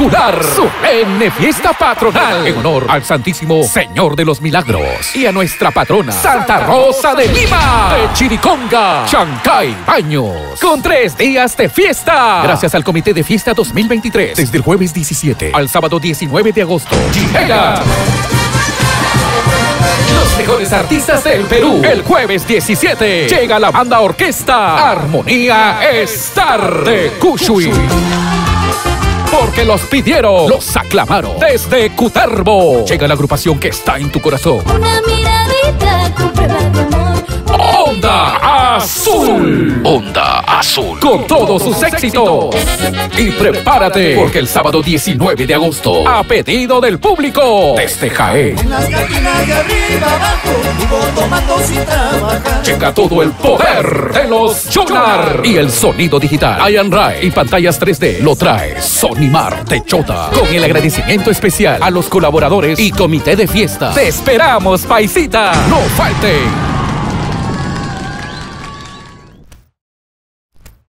espectacular solemne fiesta patronal. En honor al Santísimo Señor de los Milagros. Y a nuestra patrona Santa Rosa de Lima. De Chiriconga, Chancay, Baños, con tres días de fiesta. Gracias al Comité de Fiesta 2023, desde el jueves 17 al sábado 19 de agosto. Llega los mejores artistas del Perú. El jueves 17 llega la banda orquesta Armonía Star de Cushui. Porque los pidieron, los aclamaron desde Cutervo. Llega la agrupación que está en tu corazón. Una miradita con prueba de amor. Onda Azul. Onda Azul. Con todos sus éxitos. Y prepárate, porque el sábado 19 de agosto, a pedido del público, desde Jaén, En las de arriba abajo, tomando sin trabajar. Llega todo el poder de los Jonar. Y el sonido digital, Ian Rai y pantallas 3D lo trae Sonimar de Chota. Con el agradecimiento especial a los colaboradores y comité de fiesta. Te esperamos, paisita. No falten.